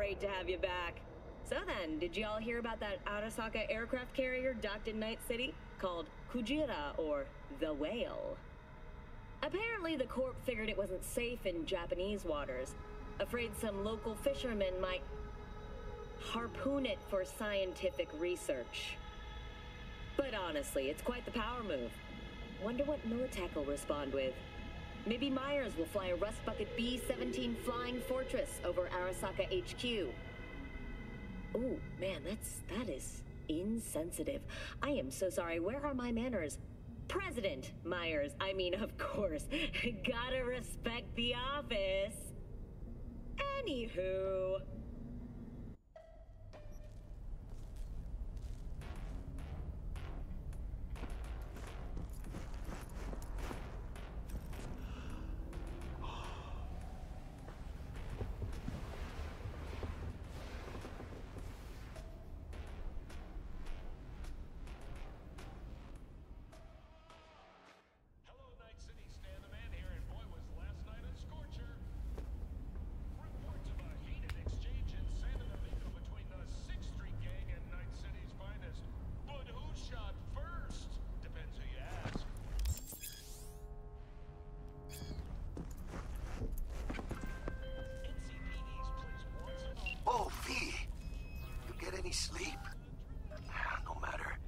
great to have you back. So then, did you all hear about that Arasaka aircraft carrier docked in Night City? Called Kujira, or the Whale. Apparently, the Corp figured it wasn't safe in Japanese waters. Afraid some local fishermen might harpoon it for scientific research. But honestly, it's quite the power move. Wonder what Militech will respond with. Maybe Myers will fly a Rust Bucket B-17 Flying Fortress over Arasaka HQ. Ooh, man, that's that is insensitive. I am so sorry. Where are my manners? President Myers. I mean, of course. Gotta respect the office. Anywho. Any sleep? Ah, No matter.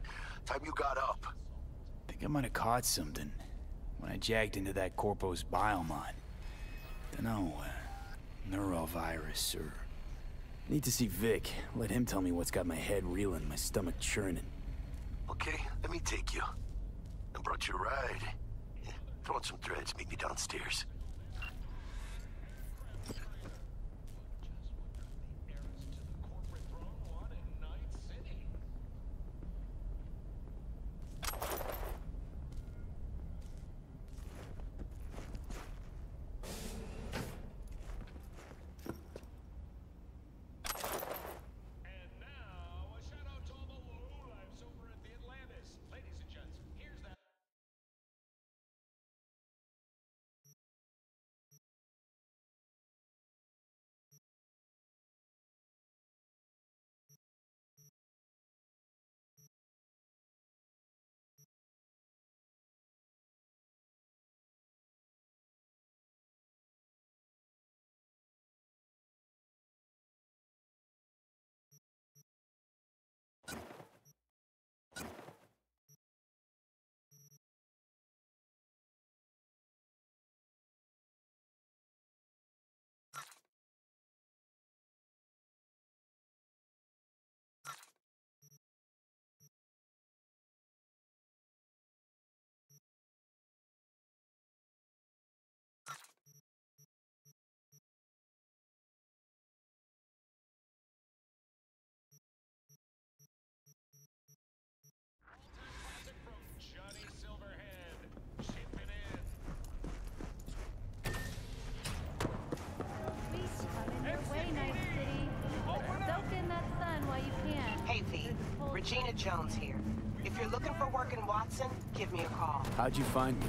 Time you got up. Think I might have caught something when I jagged into that Corpo's biomon. Dunno, uh, neurovirus or... Need to see Vic. Let him tell me what's got my head reeling, my stomach churning. Okay, let me take you. I brought you a ride. Throw on some threads, meet me downstairs. Jones here. If you're looking for work in Watson, give me a call. How'd you find me?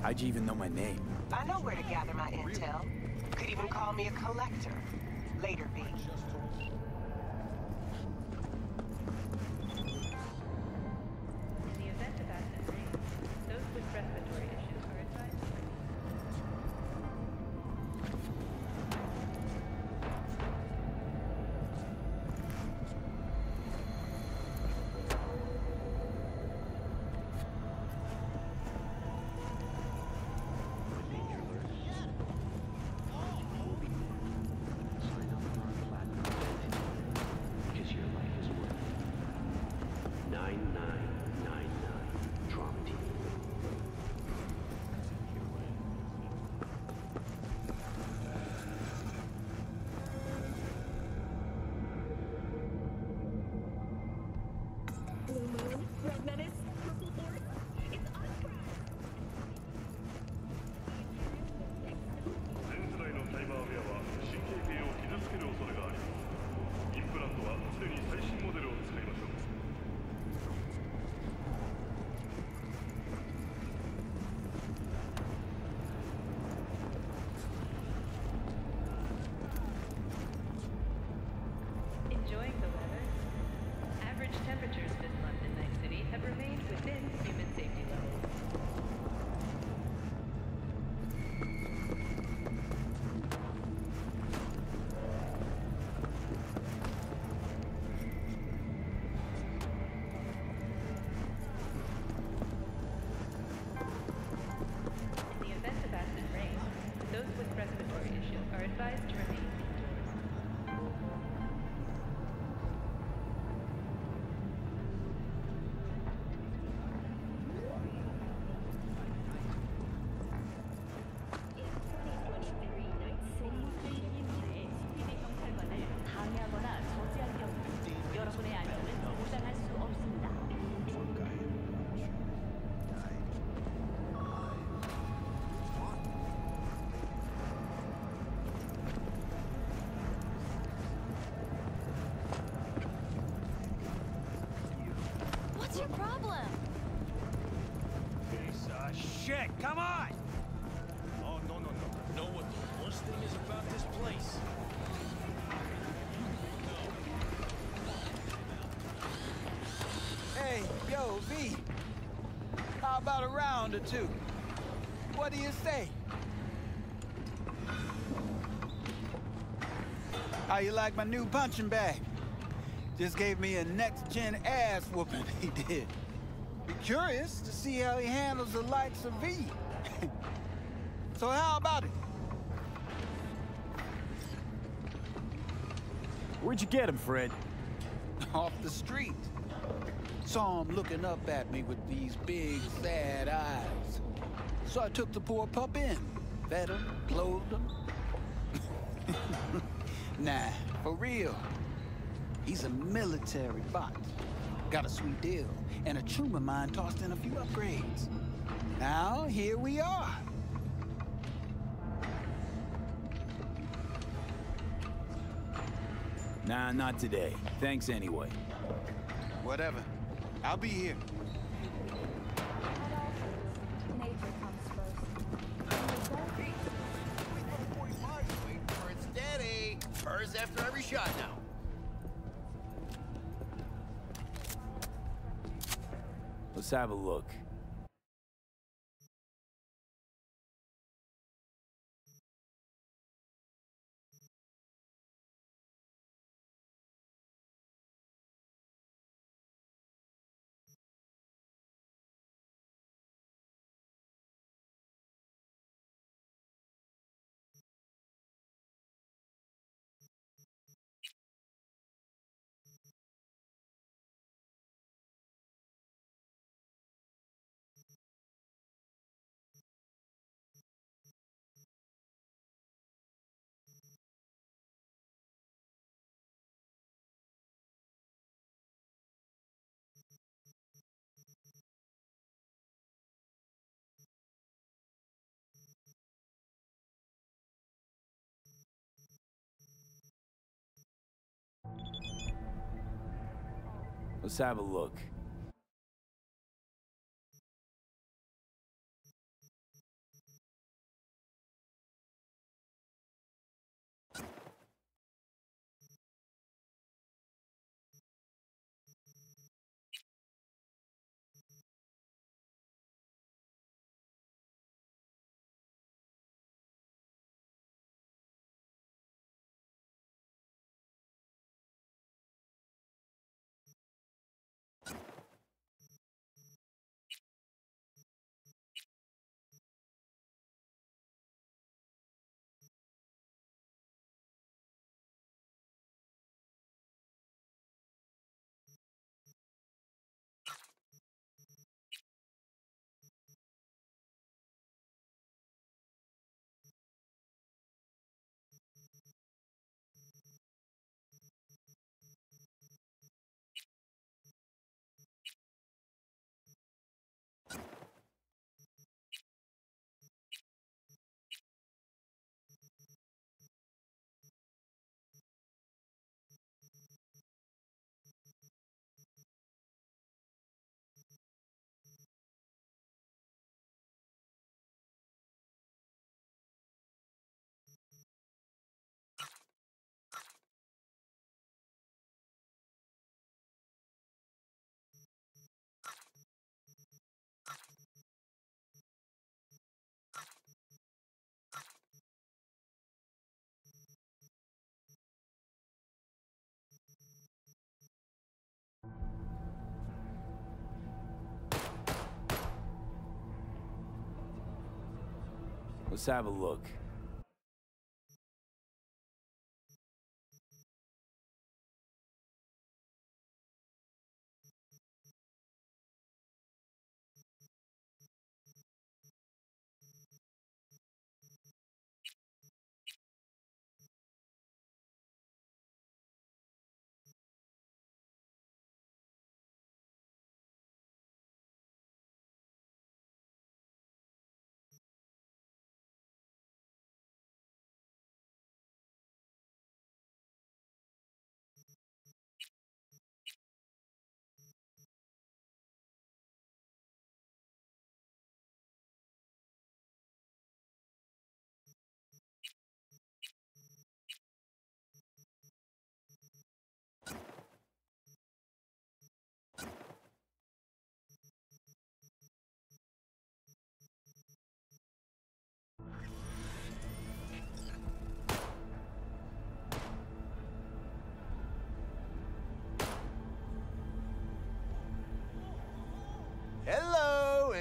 How'd you even know my name? I know where to gather my intel. Could even call me a collector. Later, V. How about a round or two? What do you say? How you like my new punching bag? Just gave me a next-gen ass whooping, he did. Be curious to see how he handles the likes of V. so how about it? Where'd you get him, Fred? Off the street. Saw him looking up at me with these big, sad eyes. So I took the poor pup in. Fed him, clothed him. nah, for real. He's a military bot. Got a sweet deal, and a chum of mine tossed in a few upgrades. Now, here we are. Nah, not today. Thanks anyway. Whatever. I'll be here. Nature comes first. Waiting for it steady. Spurs after every shot now. Let's have a look. Let's have a look. Let's have a look.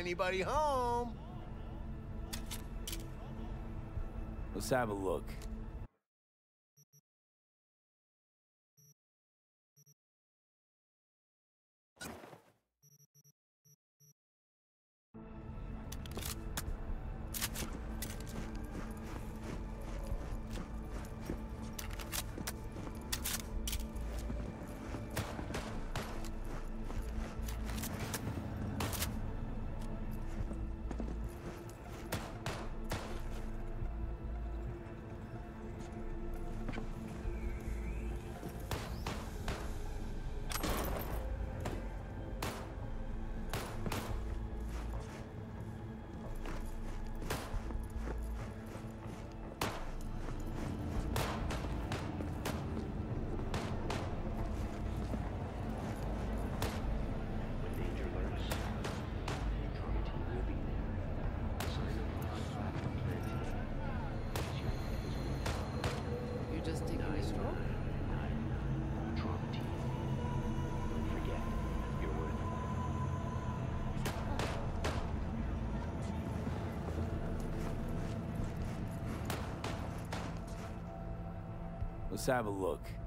Anybody home? Let's have a look. Let's have a look.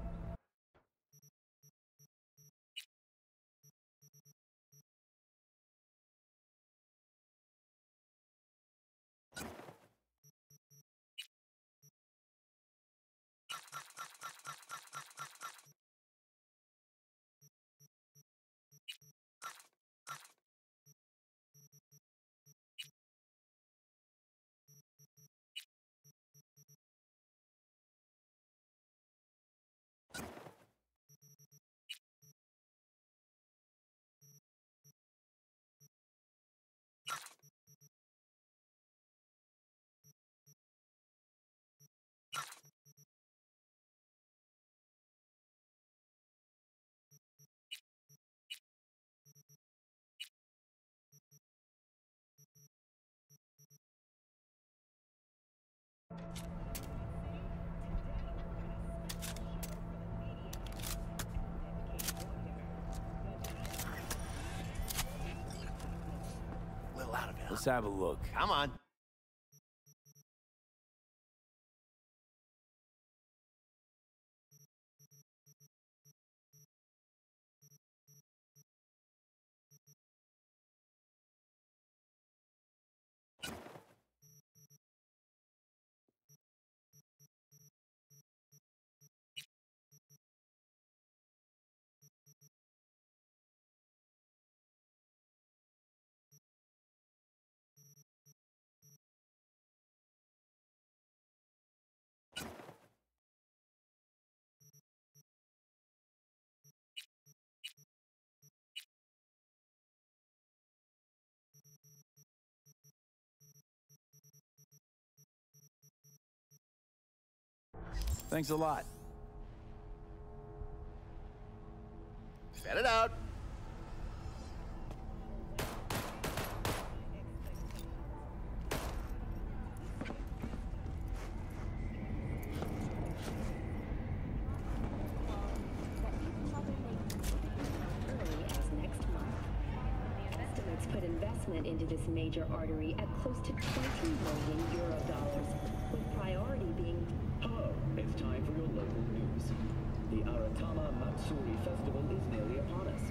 Let's have a look. Come on. Thanks a lot. Set it out. early as next month. Estimates put investment into this major artery at close to 20 million euro dollars, with priority being Hello, it's time for your local news. The Aratama Matsuri Festival is nearly upon us.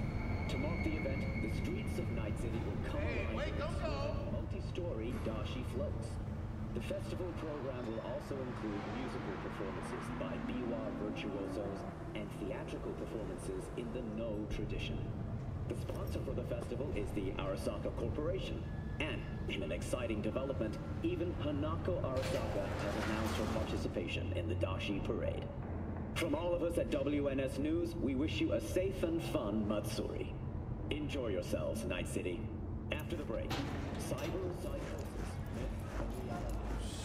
To mark the event, the streets of Night City will come alive with a multi-story Dashi floats. The festival program will also include musical performances by biwa virtuosos and theatrical performances in the Noh tradition. The sponsor for the festival is the Arasaka Corporation. In an exciting development, even Hanako Arasaka has announced her participation in the Dashi Parade. From all of us at WNS News, we wish you a safe and fun Matsuri. Enjoy yourselves, Night City. After the break, cyber.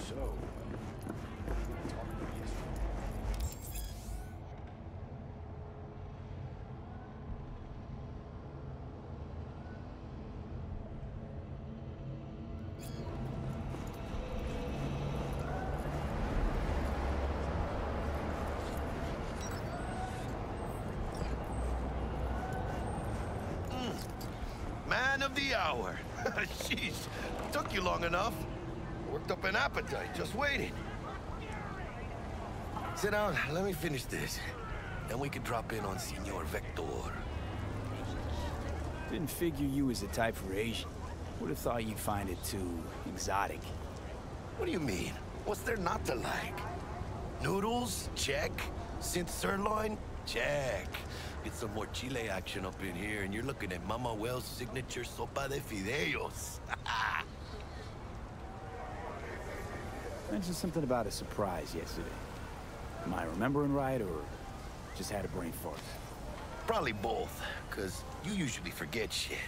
So. Man of the hour. Jeez, took you long enough. Worked up an appetite just waiting. Sit down, let me finish this. Then we can drop in on Senor Vector. Didn't figure you was the type for Asian. Would have thought you'd find it too exotic. What do you mean? What's there not to like? Noodles? Check. Synth sirloin? Check. Get some more chile action up in here, and you're looking at Mama Wells' signature sopa de fideos. Mentioned something about a surprise yesterday. Am I remembering right, or just had a brain fart? Probably both, because you usually forget shit.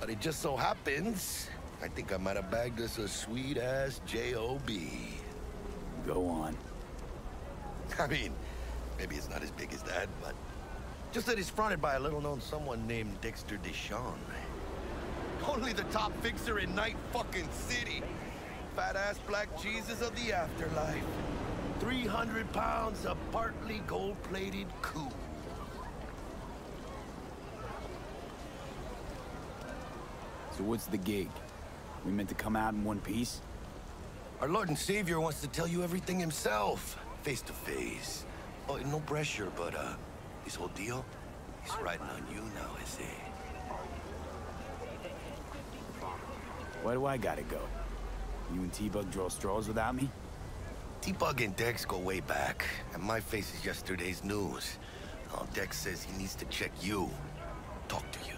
But it just so happens, I think I might have bagged us a sweet-ass J.O.B. Go on. I mean, maybe it's not as big as that, but... Just that he's fronted by a little-known someone named Dexter DeShawn. Only the top fixer in Night fucking City. Fat-ass black Jesus of the afterlife. 300 pounds of partly gold-plated coup. So what's the gig? We meant to come out in one piece? Our Lord and Savior wants to tell you everything himself, face to face. Oh, no pressure, but uh, this whole deal, he's riding on you now, is he? Why do I gotta go? You and T-Bug draw straws without me? T-Bug and Dex go way back, and my face is yesterday's news. Oh, Dex says he needs to check you, talk to you.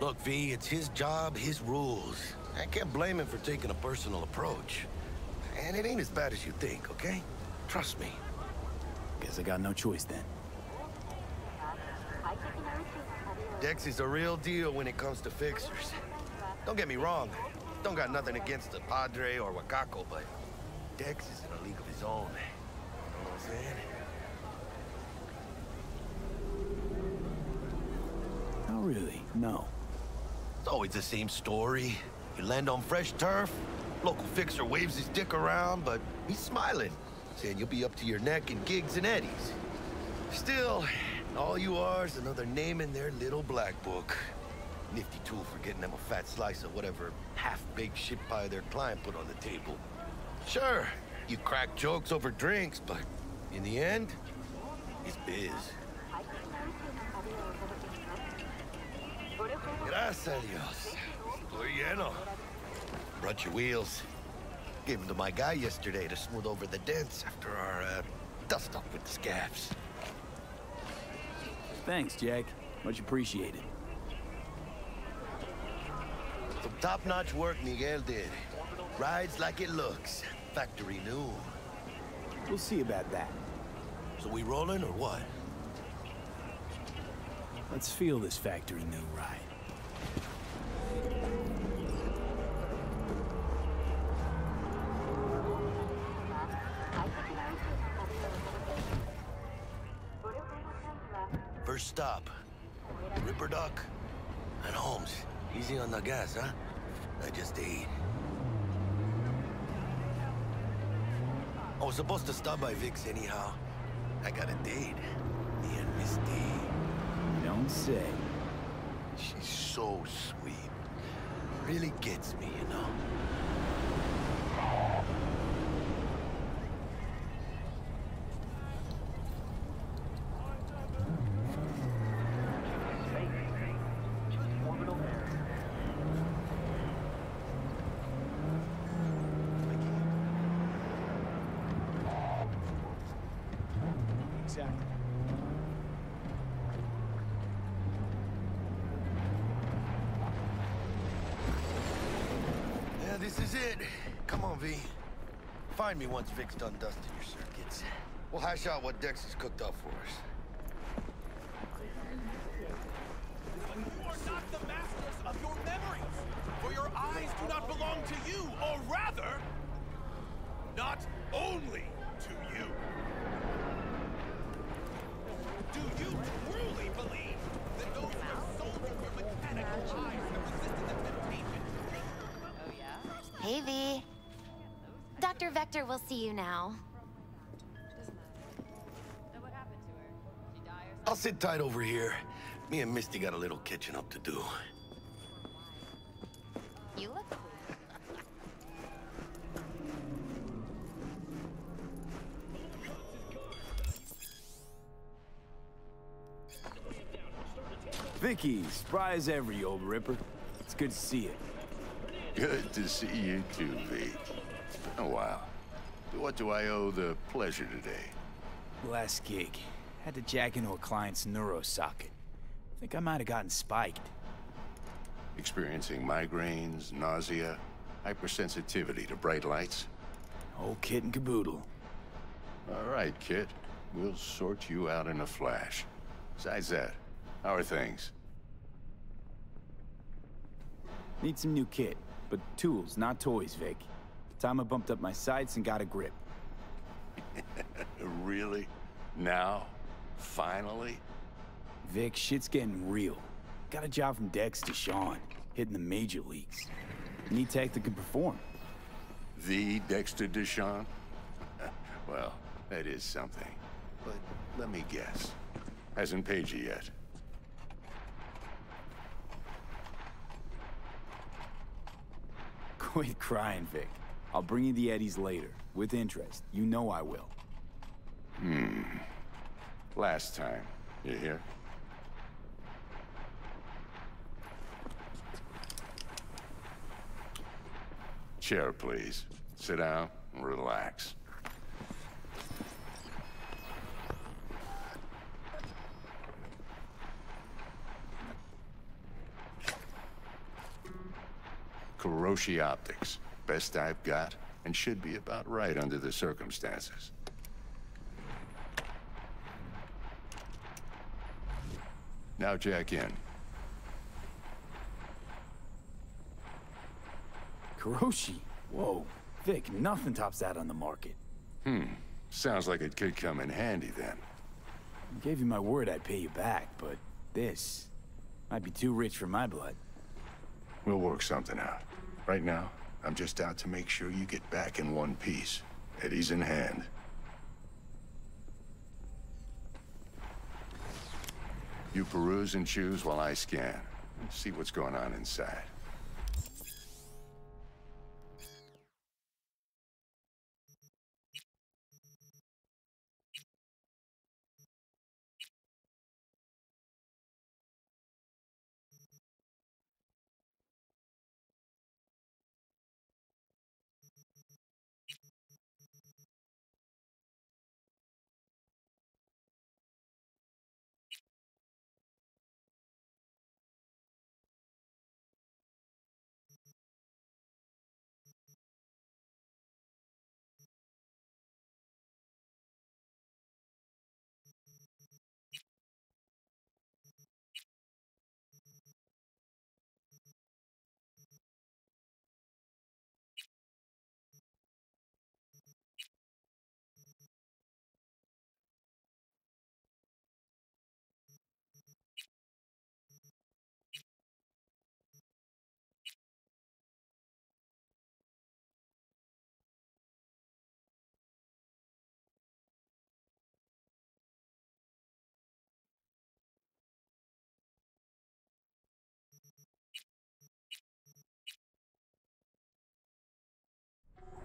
Look, V, it's his job, his rules. I can't blame him for taking a personal approach. And it ain't as bad as you think, okay? Trust me. Guess I got no choice then. Dex is a real deal when it comes to fixers. Don't get me wrong. Don't got nothing against the Padre or Wakako, but Dex is in a league of his own. You know what I'm saying? Not really? No. It's always the same story. You land on fresh turf, local fixer waves his dick around, but he's smiling, saying you'll be up to your neck in gigs and eddies. Still, all you are is another name in their little black book. Nifty tool for getting them a fat slice of whatever half-baked shit pie their client put on the table. Sure, you crack jokes over drinks, but in the end, it's biz. Gracias Dios. Estoy lleno. Brought your wheels. Gave them to my guy yesterday to smooth over the dents after our uh, dust-up with the scabs. Thanks, Jack. Much appreciated. Some top-notch work Miguel did. Rides like it looks. Factory new. We'll see about that. So we rolling or what? Let's feel this factory new ride. Ripperdoc and Holmes. Easy on the gas, huh? I just ate. I was supposed to stop by Vic's anyhow. I got a date. Me and Misty. Don't say. She's so sweet. Really gets me, you know. Exactly. Yeah, this is it. Come on, V. Find me once Vic's done dusting your circuits. We'll hash out what Dex has cooked up for us. I'll sit tight over here. Me and Misty got a little catching up to do. You look cool. Vicky, spry as ever, you old ripper. It's good to see you. Good to see you too, V. It's been a while. What do I owe the pleasure today? Last gig. Had to jack into a client's neuro socket. Think I might have gotten spiked. Experiencing migraines, nausea, hypersensitivity to bright lights? Whole kit and caboodle. All right, Kit. We'll sort you out in a flash. Besides that, how are things? Need some new kit, but tools, not toys, Vic. Time I bumped up my sights and got a grip. really? Now? Finally? Vic, shit's getting real. Got a job from Dex DeShawn, hitting the major leagues. Need tech that can perform. The Dexter DeShawn? well, that is something. But let me guess. Hasn't paid you yet. Quit crying, Vic. I'll bring you the Eddies later, with interest. You know I will. Hmm. Last time. You hear? Chair, please. Sit down and relax. Kiroshi Optics. Best I've got, and should be about right under the circumstances. Now jack in. Kiroshi? Whoa. Vic, nothing tops that on the market. Hmm. Sounds like it could come in handy then. I gave you my word I'd pay you back, but this might be too rich for my blood. We'll work something out. Right now, I'm just out to make sure you get back in one piece. Eddie's in hand. You peruse and choose while I scan. See what's going on inside.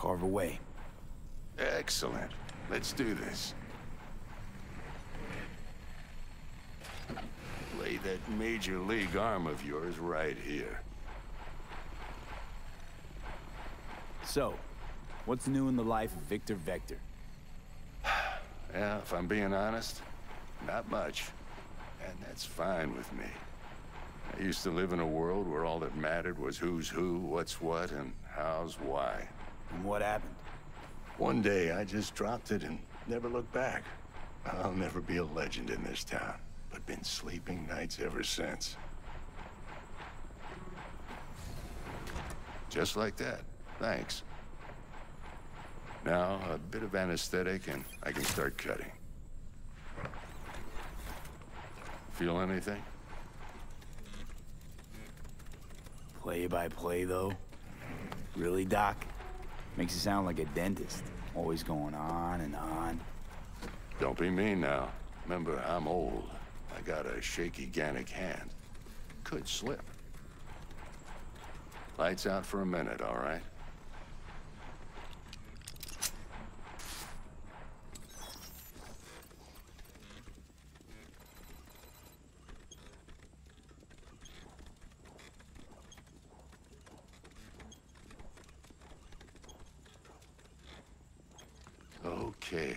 Carve away. Excellent. Let's do this. Lay that major league arm of yours right here. So, what's new in the life of Victor Vector? Yeah, if I'm being honest, not much. And that's fine with me. I used to live in a world where all that mattered was who's who, what's what, and how's why. And what happened? One day, I just dropped it and never looked back. I'll never be a legend in this town, but been sleeping nights ever since. Just like that. Thanks. Now, a bit of anesthetic and I can start cutting. Feel anything? Play by play, though? Really, Doc? Makes you sound like a dentist. Always going on and on. Don't be mean now. Remember, I'm old. I got a shaky Gannic hand. Could slip. Lights out for a minute, all right? Okay,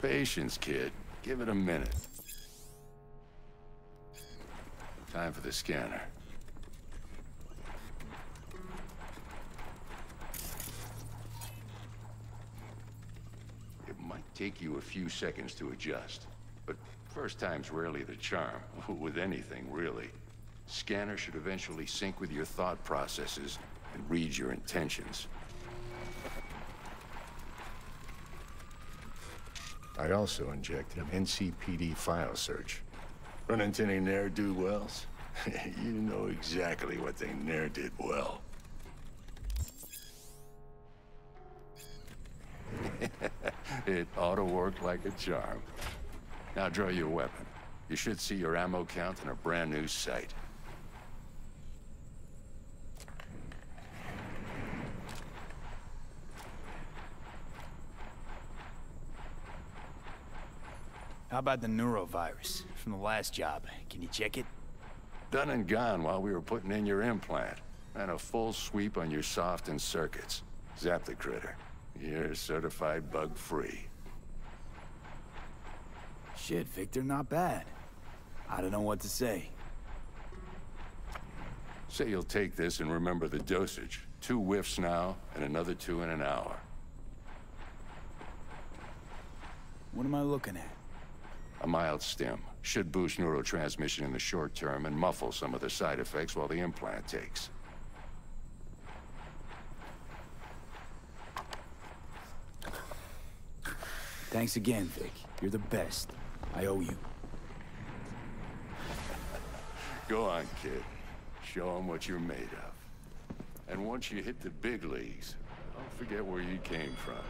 Patience, kid. Give it a minute. Time for the scanner. It might take you a few seconds to adjust, but first time's rarely the charm, with anything, really. Scanner should eventually sync with your thought processes and read your intentions. I also injected an NCPD file search. Run into any ne'er-do-wells? you know exactly what they ne'er did well. it ought to work like a charm. Now draw your weapon. You should see your ammo count in a brand new sight. How about the neurovirus from the last job? Can you check it? Done and gone while we were putting in your implant. And a full sweep on your soft and circuits. Zap the critter. You're certified bug-free. Shit, Victor, not bad. I don't know what to say. Say you'll take this and remember the dosage. Two whiffs now, and another two in an hour. What am I looking at? A mild stim. Should boost neurotransmission in the short term and muffle some of the side effects while the implant takes. Thanks again, Vic. You're the best. I owe you. Go on, kid. Show them what you're made of. And once you hit the big leagues, don't forget where you came from.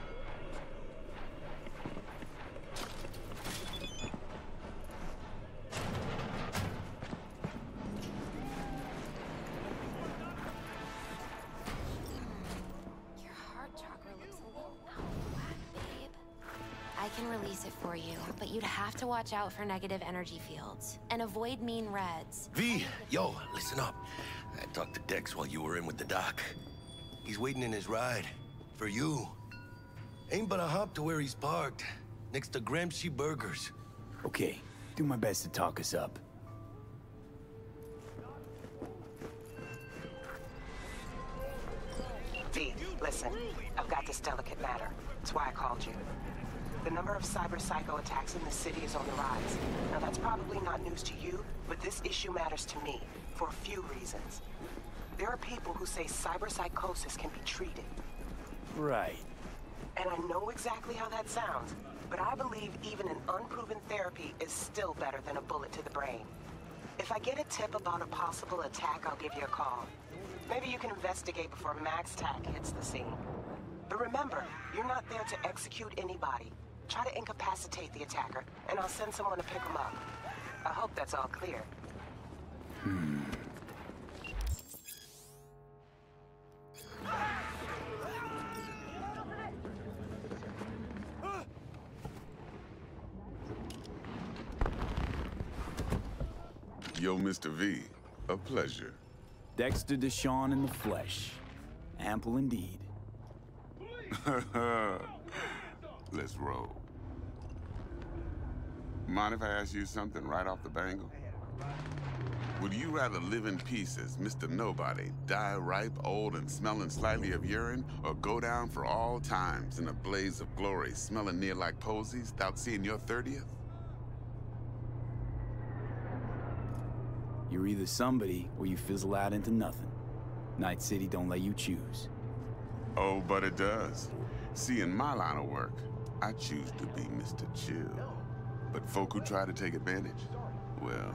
To watch out for negative energy fields and avoid mean reds. V, yo, listen up. I talked to Dex while you were in with the doc. He's waiting in his ride. For you. Ain't but a hop to where he's parked, next to Gramsci Burgers. Okay, do my best to talk us up. V, listen. I've got this delicate matter. That's why I called you. The number of cyber psycho attacks in the city is on the rise. Now that's probably not news to you, but this issue matters to me for a few reasons. There are people who say cyber psychosis can be treated. Right. And I know exactly how that sounds, but I believe even an unproven therapy is still better than a bullet to the brain. If I get a tip about a possible attack, I'll give you a call. Maybe you can investigate before Max Tack hits the scene. But remember, you're not there to execute anybody. Try to incapacitate the attacker, and I'll send someone to pick him up. I hope that's all clear. Hmm. Yo, Mr. V, a pleasure. Dexter DeShawn in the flesh. Ample indeed. Let's roll. Mind if I ask you something right off the bangle? Would you rather live in peace as Mr. Nobody, die ripe, old, and smelling slightly of urine, or go down for all times in a blaze of glory, smelling near like posies, without seeing your 30th? You're either somebody or you fizzle out into nothing. Night City don't let you choose. Oh, but it does. See, in my line of work, I choose to be Mr. Chill. But folk who try to take advantage, well,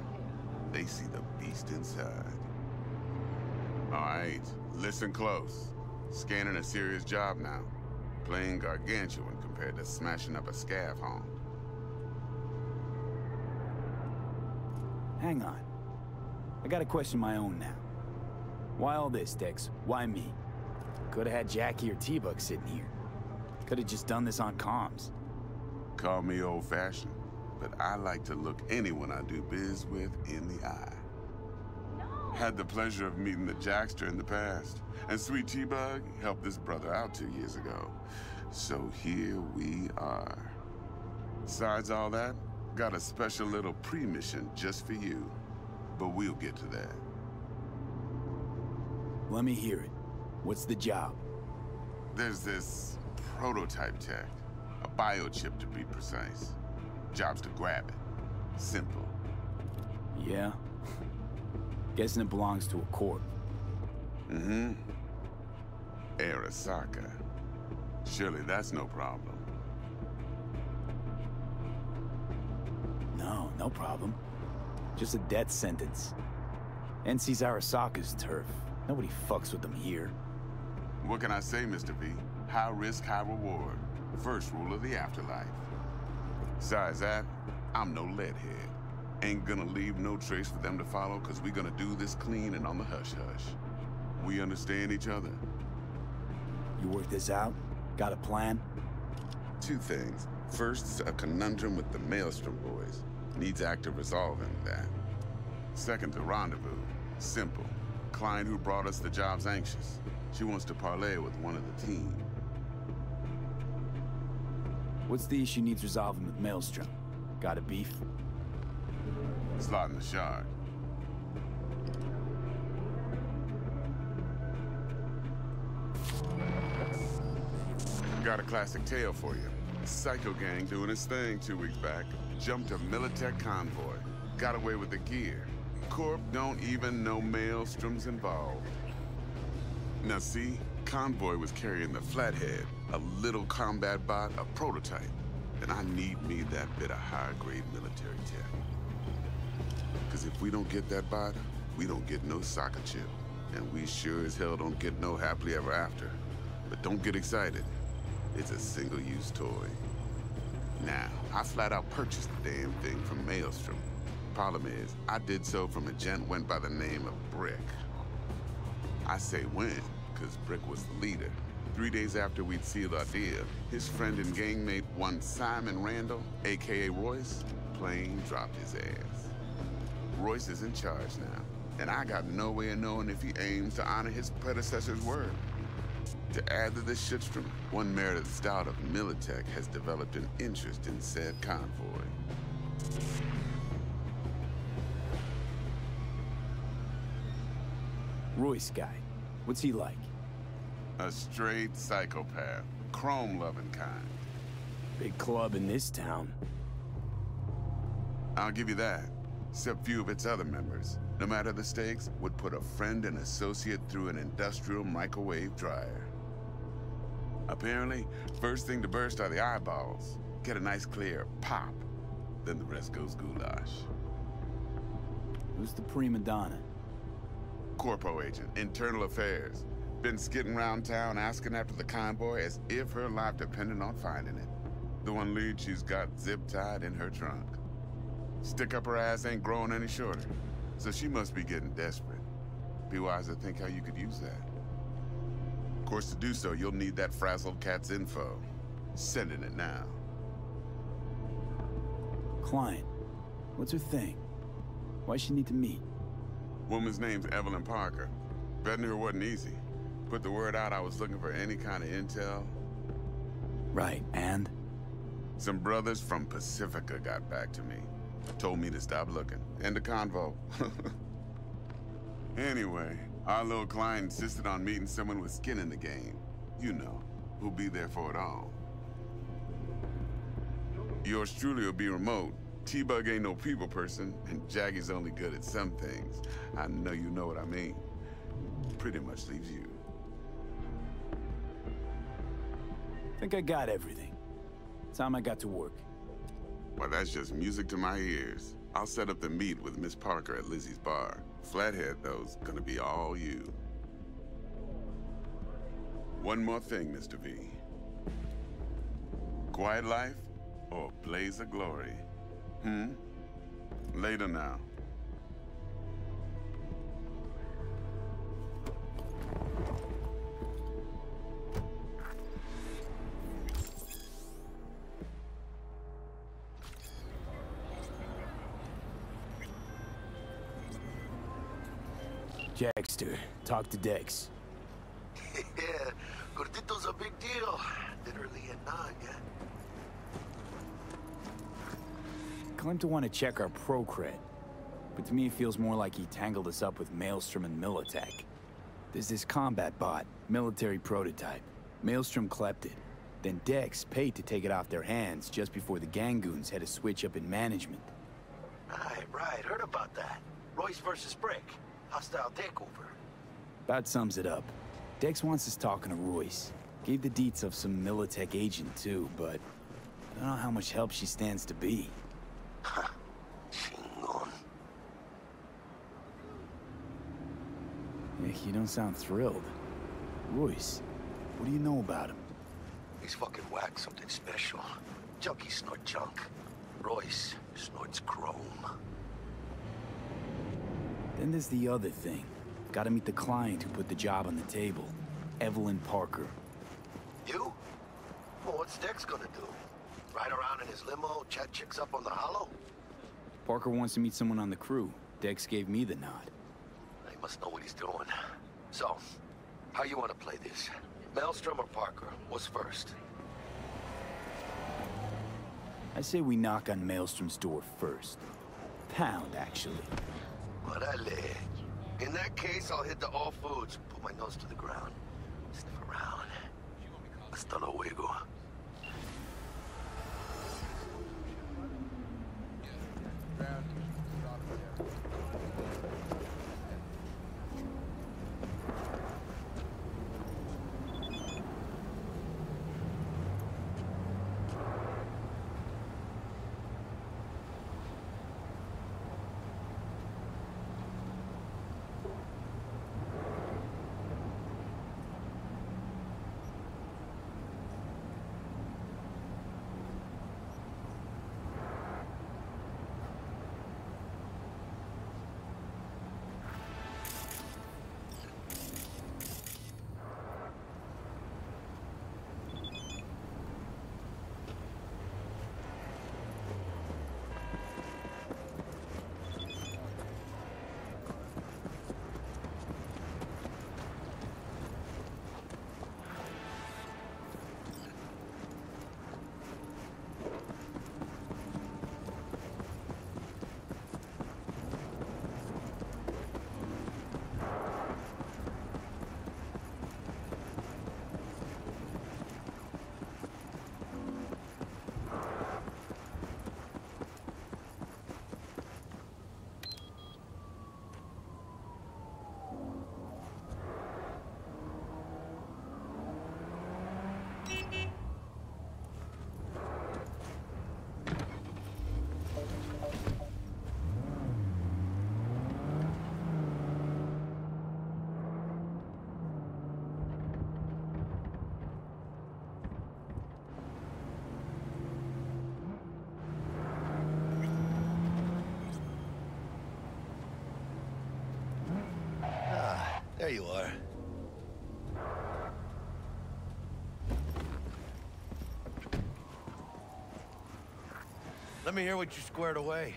they see the beast inside. All right, listen close. Scanning a serious job now. Playing gargantuan compared to smashing up a scav home. Hang on. I got a question my own now. Why all this, Dex? Why me? Could have had Jackie or T-Bug sitting here. Could have just done this on comms. Call me old-fashioned, but I like to look anyone I do biz with in the eye. Had the pleasure of meeting the Jackster in the past, and Sweet T-Bug helped this brother out two years ago. So here we are. Besides all that, got a special little pre-mission just for you. But we'll get to that. Let me hear it. What's the job? There's this prototype tech. A biochip to be precise. Job's to grab it. Simple. Yeah? Guessing it belongs to a corp. Mm-hmm. Arasaka. Surely that's no problem. No, no problem. Just a death sentence. NC's Arasaka's turf. Nobody fucks with them here. What can I say, Mr. V? High risk, high reward. First rule of the afterlife. Besides that, I'm no leadhead. Ain't gonna leave no trace for them to follow, cause we gonna do this clean and on the hush-hush. We understand each other. You work this out? Got a plan? Two things. First, a conundrum with the Maelstrom boys. Needs active resolving that. Second, the rendezvous. Simple. Client who brought us the job's anxious. She wants to parlay with one of the team. What's the issue needs resolving with Maelstrom? Got a beef? Slot in the shard. Got a classic tale for you. Psycho gang doing his thing two weeks back. Jumped a Militech convoy. Got away with the gear. Corp don't even know Maelstrom's involved. Now see, Convoy was carrying the Flathead, a little combat bot, a prototype. And I need me that bit of high-grade military tech. Because if we don't get that bot, we don't get no soccer chip. And we sure as hell don't get no happily ever after. But don't get excited. It's a single-use toy. Now, I flat out purchased the damn thing from Maelstrom. Problem is, I did so from a gent went by the name of Brick. I say when, because Brick was the leader. Three days after we'd sealed our deal, his friend and gangmate, one Simon Randall, aka Royce, plain dropped his ass. Royce is in charge now, and I got no way of knowing if he aims to honor his predecessor's word. To add to this shitstorm, one Meredith Stout of Militech has developed an interest in said convoy. Royce guy. What's he like? A straight psychopath. Chrome-loving kind. Big club in this town. I'll give you that. Except few of its other members, no matter the stakes, would put a friend and associate through an industrial microwave dryer. Apparently, first thing to burst are the eyeballs. Get a nice clear pop. Then the rest goes goulash. Who's the prima donna? Corpo agent, internal affairs. Been skidding around town asking after the convoy as if her life depended on finding it. The one lead she's got zip-tied in her trunk. Stick up her ass ain't growing any shorter, so she must be getting desperate. Be wise to think how you could use that. Of course, to do so, you'll need that frazzled cat's info. Sending it now. Client. What's her thing? Why she need to meet? Woman's name's Evelyn Parker. Vetting her wasn't easy. Put the word out I was looking for any kind of intel. Right, and? Some brothers from Pacifica got back to me. Told me to stop looking. End of convo. anyway, our little client insisted on meeting someone with skin in the game. You know, who'll be there for it all. Yours truly will be remote. T-Bug ain't no people person, and Jaggy's only good at some things. I know you know what I mean. Pretty much leaves you. I think I got everything. Time I got to work. Well, that's just music to my ears. I'll set up the meet with Miss Parker at Lizzie's bar. Flathead, though's gonna be all you. One more thing, Mr. V. Quiet life or blaze of glory? Hmm? Later now. Jackster, talk to Dex. yeah, Gordito's a big deal. Literally a nine, yeah? Claimed to want to check our pro cred. But to me it feels more like he tangled us up with Maelstrom and Militech. There's this combat bot, military prototype. Maelstrom clept it. Then Dex paid to take it off their hands just before the Gangoons had a switch up in management. Right, right. Heard about that. Royce versus Brick. Hostile takeover. About sums it up. Dex wants us talking to Royce. Gave the deets of some Militech agent too, but I don't know how much help she stands to be. You don't sound thrilled. Royce, what do you know about him? He's fucking whack something special. Junkies snort junk. Royce snorts chrome. Then there's the other thing. Gotta meet the client who put the job on the table. Evelyn Parker. You? Well, what's Dex gonna do? Ride around in his limo, chat chicks up on the holo? Parker wants to meet someone on the crew. Dex gave me the nod. He must know what he's doing. So, how you want to play this? Maelstrom or Parker? What's first? I say we knock on Maelstrom's door first. Pound, actually. In that case, I'll hit the all foods, put my nose to the ground, sniff around. Hasta luego. Yeah, you are. Let me hear what you squared away.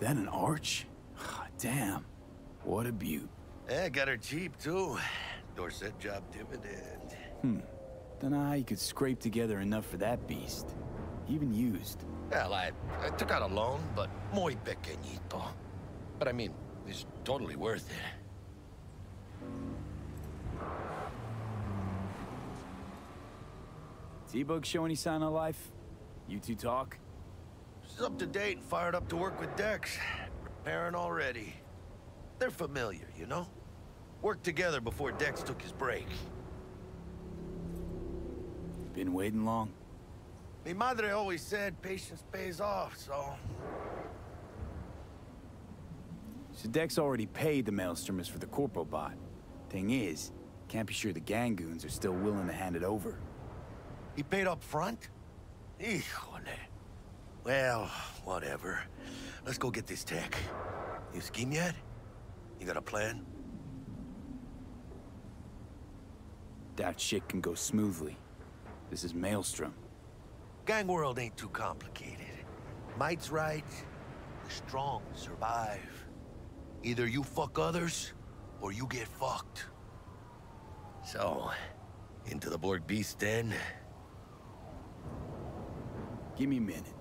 That an arch? Damn. What a beaut. Yeah, got her cheap, too. Dorset job dividend. Hmm. Don't know how you could scrape together enough for that beast. Even used. Well, I, I took out a loan, but muy pequeñito. But I mean, it's totally worth it. T-Bug show any sign of life? You two talk? She's up to date and fired up to work with Dex. Preparing already. They're familiar, you know? Worked together before Dex took his break. Been waiting long? Mi madre always said patience pays off, so... So Dex already paid the Maelstromers for the Corpo bot. Thing is, can't be sure the Gangoons are still willing to hand it over. He paid up front? Híjole. Well, whatever. Let's go get this tech. You scheme yet? You got a plan? That shit can go smoothly. This is Maelstrom. Gang world ain't too complicated. Might's right. The strong survive. Either you fuck others, or you get fucked. So, into the Borg Beast Den? Give me a minute.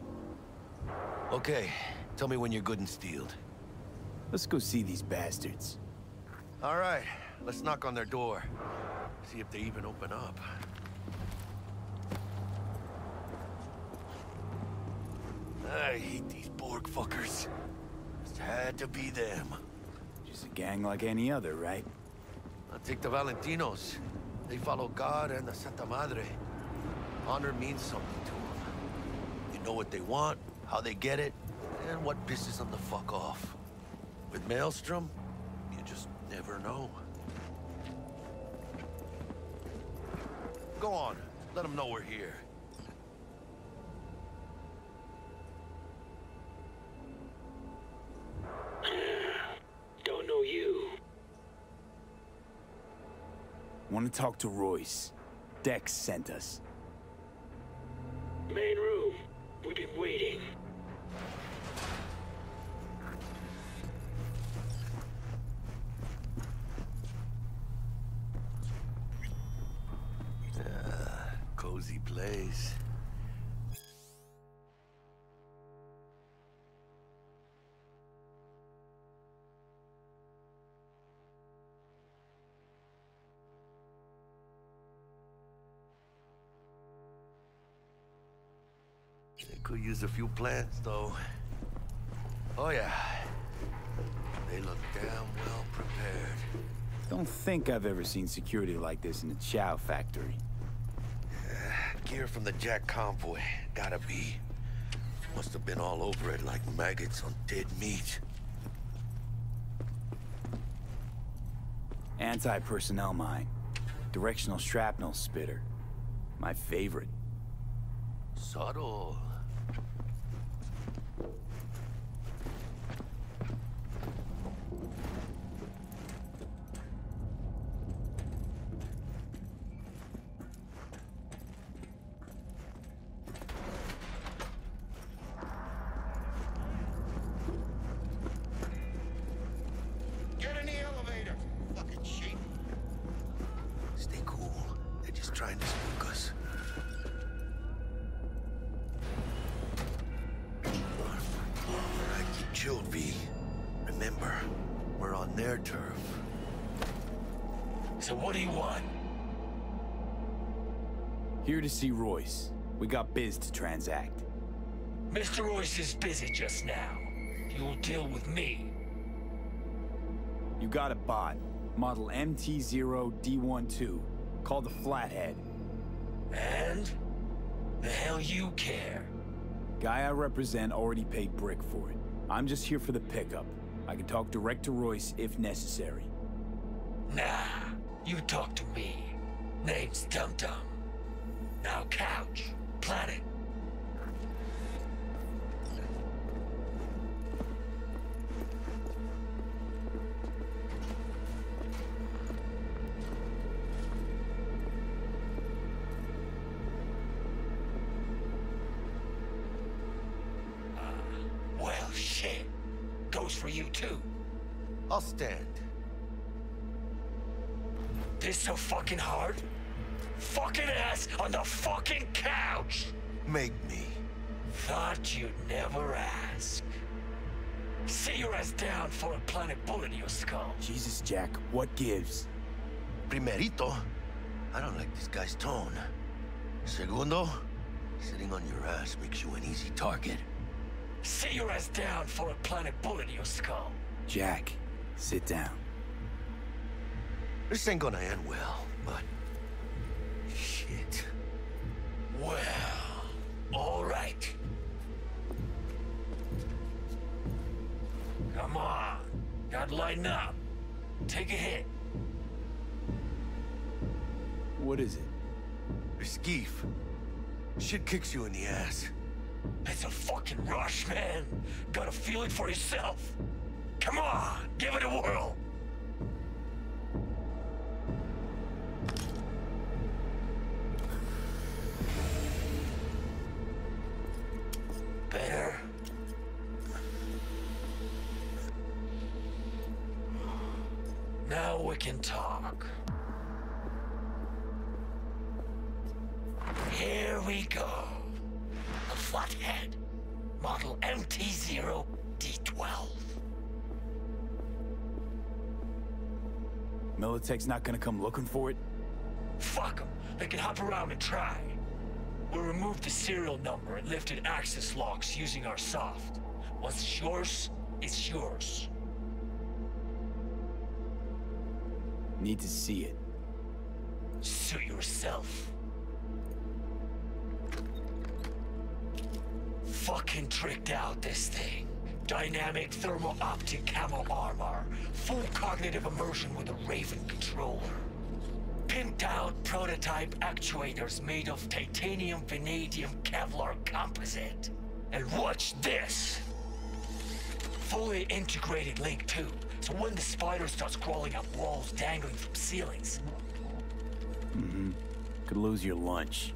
Okay, tell me when you're good and steeled. Let's go see these bastards. All right, let's knock on their door. See if they even open up. I hate these Borg fuckers. Just had to be them. Just a gang like any other, right? I'll take the Valentinos. They follow God and the Santa Madre. Honor means something to them. You know what they want, how they get it, and what pisses them the fuck off. With Maelstrom, you just never know. Go on, let them know we're here. Don't know you. Want to talk to Royce. Dex sent us. Main room. We've been waiting. Could use a few plants, though. Oh, yeah. They look damn well prepared. Don't think I've ever seen security like this in a chow factory. Gear from the Jack convoy. Gotta be. Must have been all over it like maggots on dead meat. Anti-personnel mine. Directional shrapnel spitter. My favorite. Subtle. What do you want? Here to see Royce. We got biz to transact. Mr. Royce is busy just now. You'll deal with me. You got a bot. Model MT0D12. Called the Flathead. And? The hell you care? Guy I represent already paid Brick for it. I'm just here for the pickup. I can talk direct to Royce if necessary. Nah, you talk to me. Name's Dum Dum. Now couch, planet. Your ass down for a planet bullet in your skull. Jesus, Jack, what gives? Primerito, I don't like this guy's tone. Segundo, sitting on your ass makes you an easy target. Sit your ass down for a planet bullet in your skull. Jack, sit down. This ain't gonna end well, but... Shit. Well, all right. Gotta lighten up. Take a hit. What is it? Skeef. Shit kicks you in the ass. It's a fucking rush, man. Gotta feel it for yourself. Come on, give it a whirl. Not gonna come looking for it? Fuck them. They can hop around and try. We removed the serial number and lifted access locks using our soft. Once it's yours, it's yours. Need to see it. Suit yourself. Fucking tricked out this thing. Dynamic thermal optic camo armor. Full cognitive immersion with a Raven controller. Pimped out prototype actuators made of titanium vanadium Kevlar composite. And watch this! Fully integrated Link 2, so when the spider starts crawling up walls dangling from ceilings, Mm-hmm. Could lose your lunch.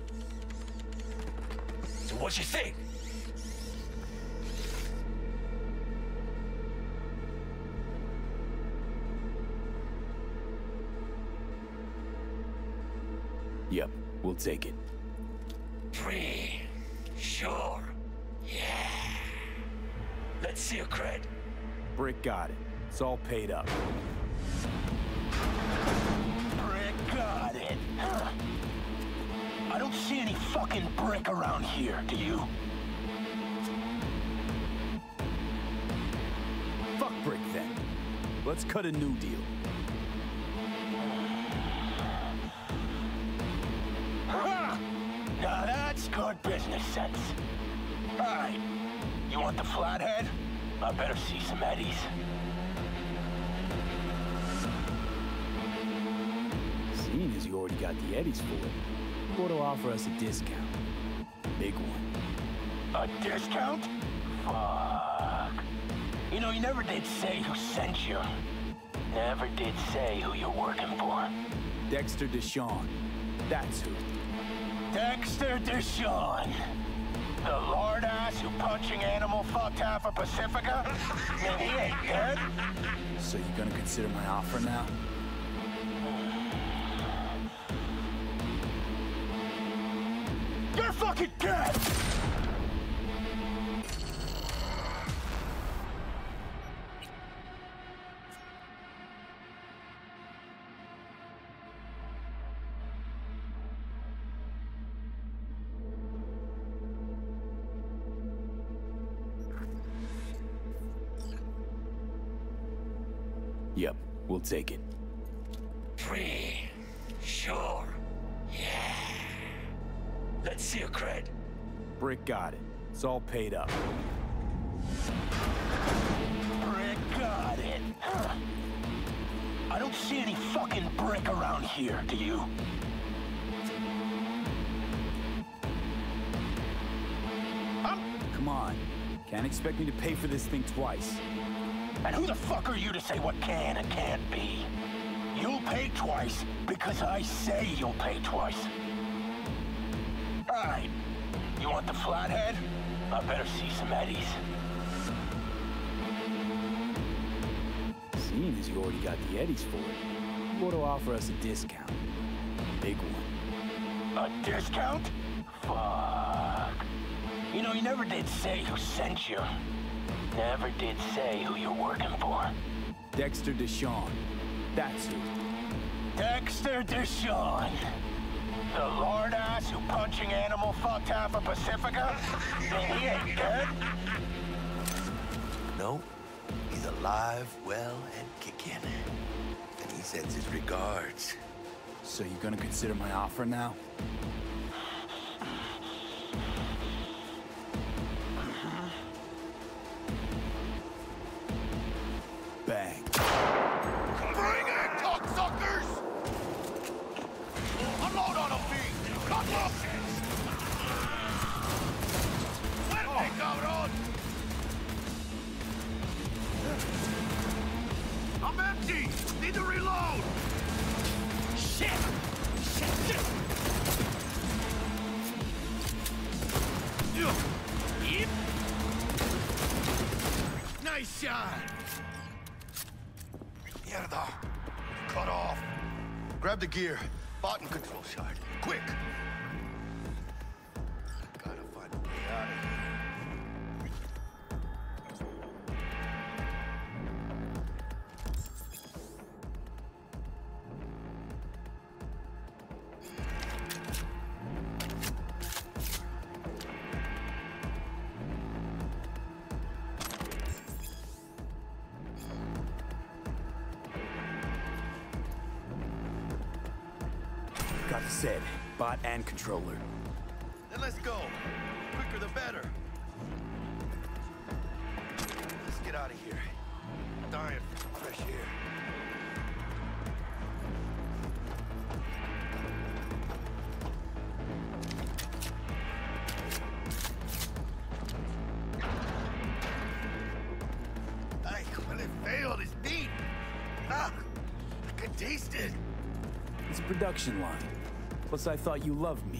so what you think? Yep, we'll take it. Free. Sure. Yeah. Let's see your cred. Brick got it. It's all paid up. Brick got it. Huh. I don't see any fucking brick around here, do you? Fuck Brick then. Let's cut a new deal. Good business sense. All right. You want the flathead? I better see some eddies. Seeing as you already got the eddies for it, what to offer us a discount? Big one. A discount? Fuck. You know, you never did say who sent you. Never did say who you're working for. Dexter DeShawn. That's who. Dexter DeShawn. The lord ass who punching animal fucked half of Pacifica? Man, he ain't dead. So you gonna consider my offer now? You're fucking dead! Take it. Free. Sure. Yeah. Let's see your cred. Brick got it. It's all paid up. Brick got it. Huh. I don't see any fucking brick around here, do you? Come on. Can't expect me to pay for this thing twice. And who the fuck are you to say what can and can't be? You'll pay twice because I say you'll pay twice. Alright. You want the flathead? I better see some eddies. Seeing as you already got the eddies for it, you ought to offer us a discount. A big one. A discount? Fuck. You know, you never did say who sent you. Never did say who you're working for. Dexter DeShawn. That's who. Dexter DeShawn. The lord ass who punching animal fucked half of Pacifica? He ain't dead. Nope, he's alive, well, and kicking. And he sends his regards. So you gonna consider my offer now? gear. Bottom control shard. Quick! production line. Plus, I thought you loved me.